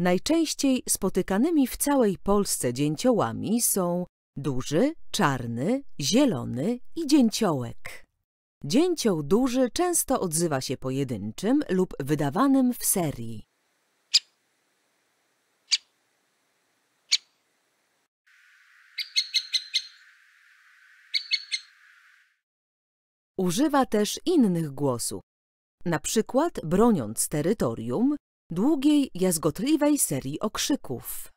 Najczęściej spotykanymi w całej Polsce dzięciołami są duży, czarny, zielony i dzięciołek. Dzięcioł duży często odzywa się pojedynczym lub wydawanym w serii. Używa też innych głosów, na przykład broniąc terytorium długiej, jazgotliwej serii okrzyków.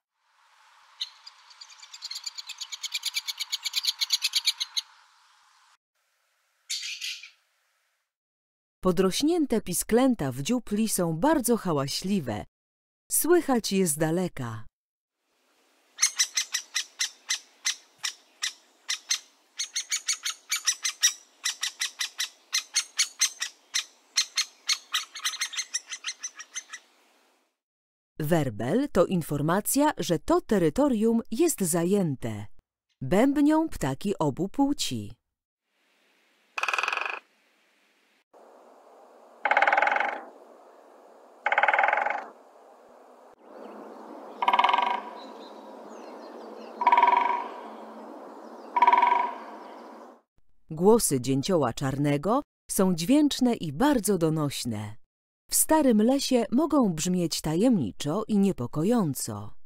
Podrośnięte pisklęta w dziupli są bardzo hałaśliwe. Słychać je z daleka. Werbel to informacja, że to terytorium jest zajęte. Bębnią ptaki obu płci. Głosy dzięcioła czarnego są dźwięczne i bardzo donośne. W starym lesie mogą brzmieć tajemniczo i niepokojąco.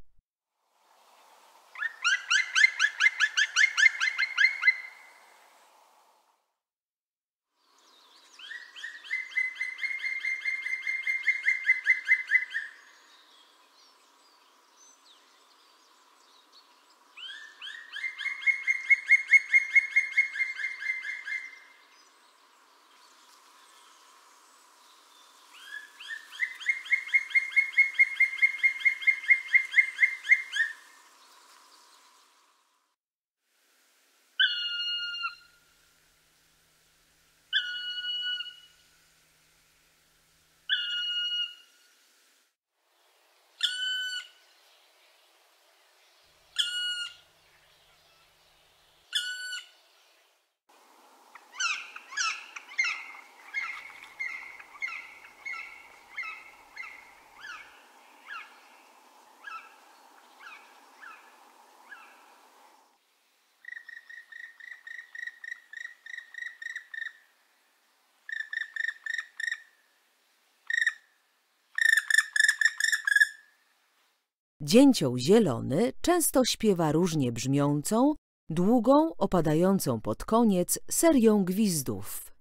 Dzięcioł zielony często śpiewa różnie brzmiącą, długą, opadającą pod koniec serią gwizdów.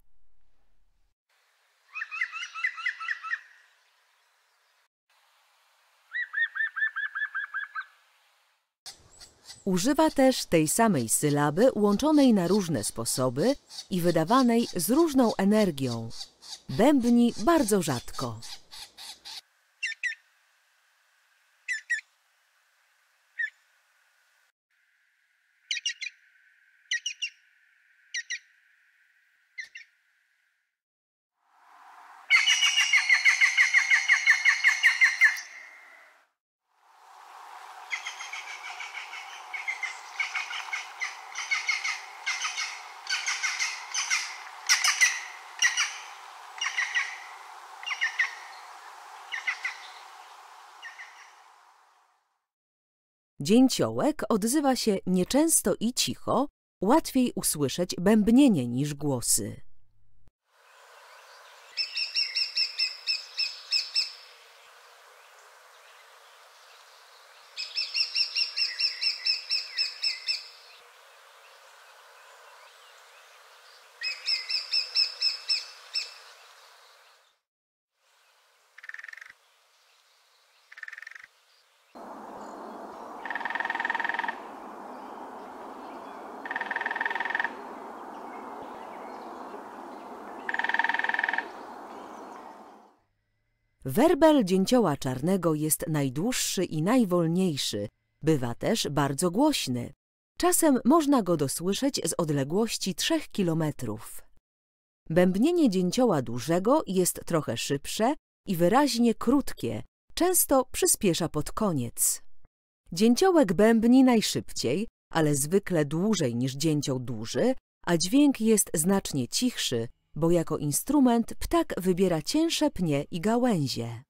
Używa też tej samej sylaby łączonej na różne sposoby i wydawanej z różną energią. Bębni bardzo rzadko. Dzięciołek odzywa się nieczęsto i cicho, łatwiej usłyszeć bębnienie niż głosy. Werbel dzięcioła czarnego jest najdłuższy i najwolniejszy. Bywa też bardzo głośny. Czasem można go dosłyszeć z odległości trzech kilometrów. Bębnienie dzięcioła dużego jest trochę szybsze i wyraźnie krótkie, często przyspiesza pod koniec. Dzięciołek bębni najszybciej, ale zwykle dłużej niż dzięcioł duży, a dźwięk jest znacznie cichszy, bo jako instrument ptak wybiera cięższe pnie i gałęzie.